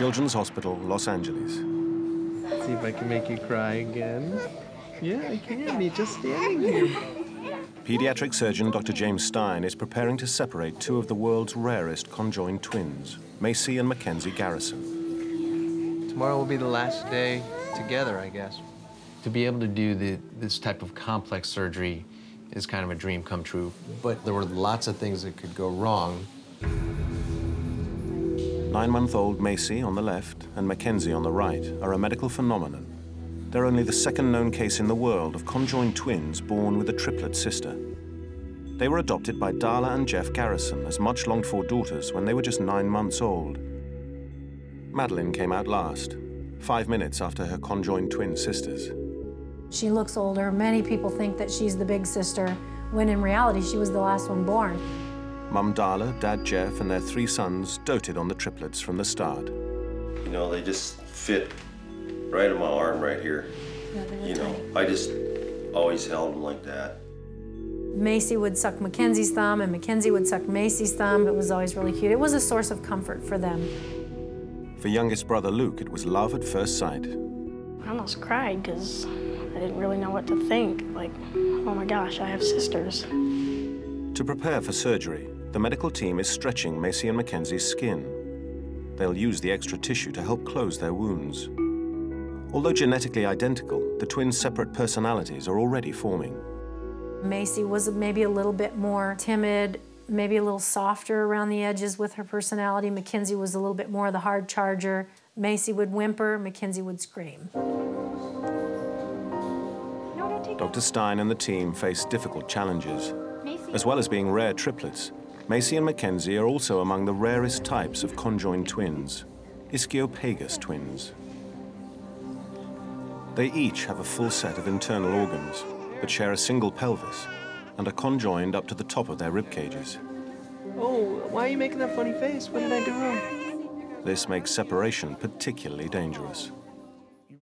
Children's Hospital, Los Angeles. See if I can make you cry again. Yeah, I can. Be just standing here. Pediatric surgeon Dr. James Stein is preparing to separate two of the world's rarest conjoined twins, Macy and Mackenzie Garrison. Tomorrow will be the last day together, I guess. To be able to do the, this type of complex surgery is kind of a dream come true. But there were lots of things that could go wrong. Nine-month-old Macy on the left and Mackenzie on the right are a medical phenomenon. They're only the second known case in the world of conjoined twins born with a triplet sister. They were adopted by Darla and Jeff Garrison as much longed-for daughters when they were just nine months old. Madeline came out last, five minutes after her conjoined twin sisters. She looks older. Many people think that she's the big sister, when in reality, she was the last one born. Mum Darla, Dad Jeff, and their three sons doted on the triplets from the start. You know, they just fit right in my arm right here. Yeah, You know, I just always held them like that. Macy would suck Mackenzie's thumb, and Mackenzie would suck Macy's thumb. It was always really cute. It was a source of comfort for them. For youngest brother Luke, it was love at first sight. I almost cried because I didn't really know what to think. Like, oh my gosh, I have sisters. To prepare for surgery, the medical team is stretching Macy and Mackenzie's skin. They'll use the extra tissue to help close their wounds. Although genetically identical, the twins' separate personalities are already forming. Macy was maybe a little bit more timid, maybe a little softer around the edges with her personality. Mackenzie was a little bit more of the hard charger. Macy would whimper, Mackenzie would scream. Dr. Stein and the team face difficult challenges. As well as being rare triplets, Macy and Mackenzie are also among the rarest types of conjoined twins, ischiopagus twins. They each have a full set of internal organs, but share a single pelvis and are conjoined up to the top of their rib cages. Oh, why are you making that funny face? What did I do wrong? This makes separation particularly dangerous.